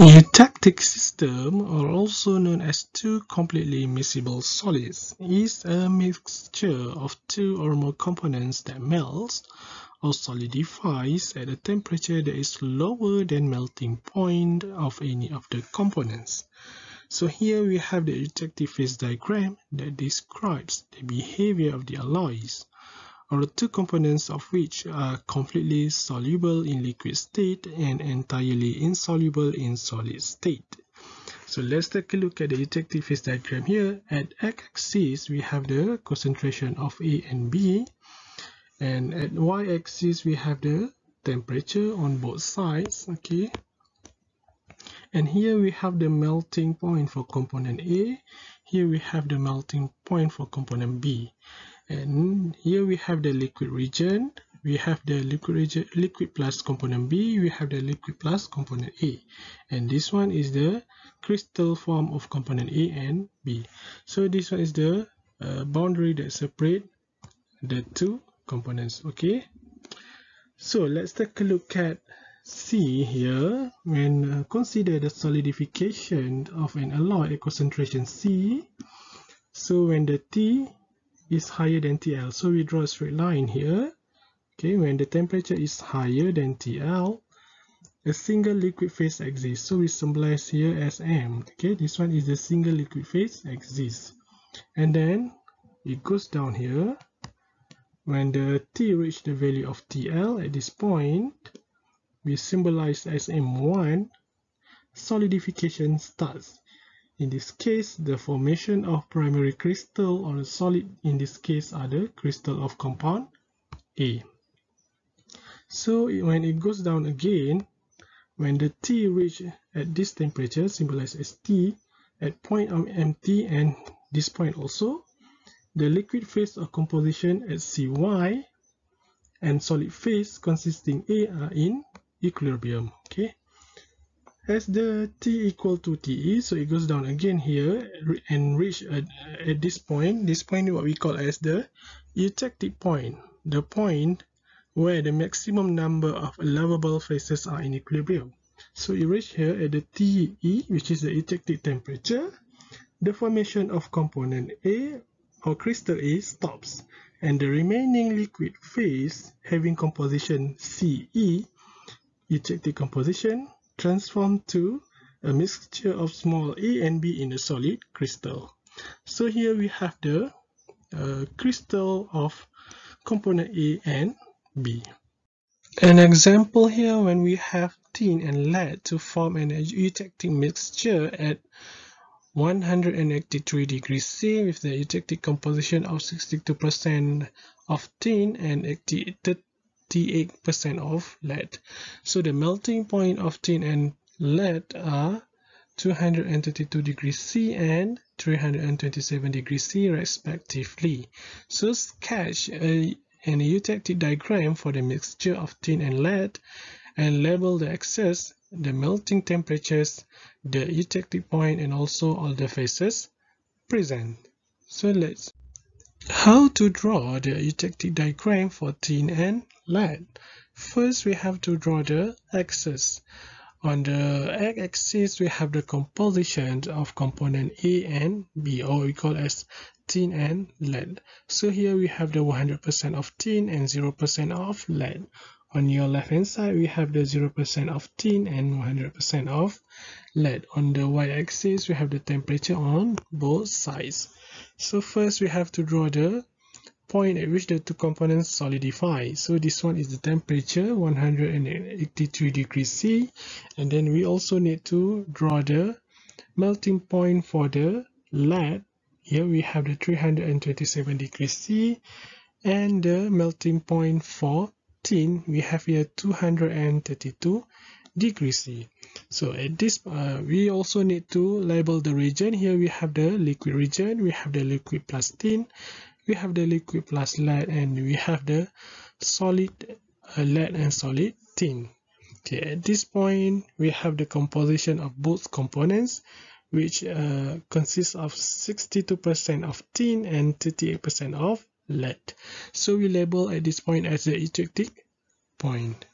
Eutectic system, or also known as two completely miscible solids, is a mixture of two or more components that melts or solidifies at a temperature that is lower than melting point of any of the components. So here we have the eutectic phase diagram that describes the behavior of the alloys or two components of which are completely soluble in liquid state and entirely insoluble in solid state. So let's take a look at the eutectic phase diagram here. At x-axis, we have the concentration of A and B. And at y-axis, we have the temperature on both sides. Okay. And here we have the melting point for component A. Here we have the melting point for component B and here we have the liquid region. We have the liquid region liquid plus component b. We have the liquid plus component a. And this one is the crystal form of component a and b. So this one is the uh, boundary that separate the two components. Okay? So let's take a look at C here. When uh, consider the solidification of an alloy at concentration C so when the T is higher than TL. So we draw a straight line here. Okay, when the temperature is higher than TL, a single liquid phase exists. So we symbolize here as M. Okay, this one is the single liquid phase exists. And then it goes down here. When the T reach the value of TL at this point, we symbolize as M1, solidification starts. In this case, the formation of primary crystal or a solid in this case are the crystal of compound A. So when it goes down again, when the T reach at this temperature, symbolized as T, at point of MT and this point also, the liquid phase of composition at Cy and solid phase consisting A are in equilibrium. Okay, as the t equal to te so it goes down again here and reach at, at this point. This point what we call as the eutectic point. The point where the maximum number of allowable phases are in equilibrium. So you reach here at the te which is the eutectic temperature. The formation of component a or crystal a stops and the remaining liquid phase having composition ce eutectic composition transform to a mixture of small a and b in a solid crystal. So here we have the uh, crystal of component A and B. An example here when we have tin and lead to form an eutectic mixture at 183 degrees C with the eutectic composition of 62% of tin and 88% of lead. So the melting point of tin and lead are 232 degrees C and 327 degrees C respectively. So sketch a, an eutectic diagram for the mixture of tin and lead and label the axes, the melting temperatures, the eutectic point and also all the phases present. So let's how to draw the eutectic diagram for tin and lead. First, we have to draw the axis. On the x-axis, we have the composition of component A and B, or we call as tin and lead. So here we have the 100% of tin and 0% of lead. On your left hand side, we have the 0% of tin and 100% of lead. On the y-axis, we have the temperature on both sides. So first we have to draw the point at which the two components solidify. So this one is the temperature 183 degrees C and then we also need to draw the melting point for the lead. Here we have the 327 degrees C and the melting point for tin we have here 232 degrees C. So at this, uh, we also need to label the region. Here we have the liquid region, we have the liquid plus tin, we have the liquid plus lead and we have the solid uh, lead and solid tin okay at this point we have the composition of both components which uh, consists of 62% of tin and 38% of lead so we label at this point as the eutectic point